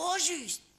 foges.